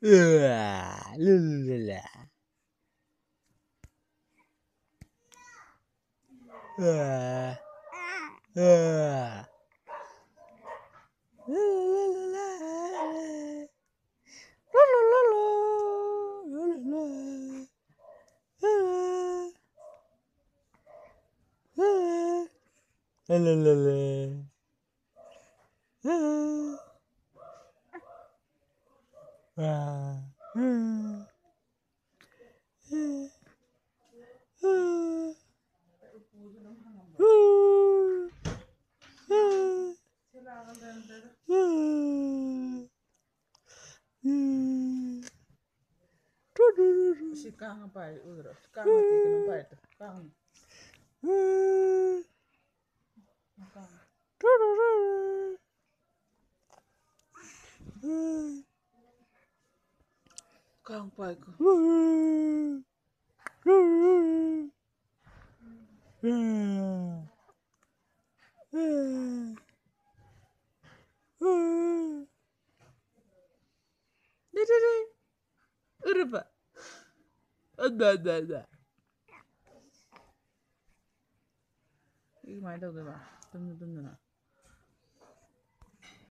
呃，啦啦啦，呃，呃，啦啦啦啦，啦啦啦啦，啦啦啦，啦啦啦啦啦。 와. 음. 음. 음. 음. 음. 음. 음. 뚜루루루. 시강 빨리 울어. 시강 되기는 빨리. 시강. 음. 뚜루루루. Kalk Michael. Irba. Da da da. 이게 말도 그만. 듬듬듬.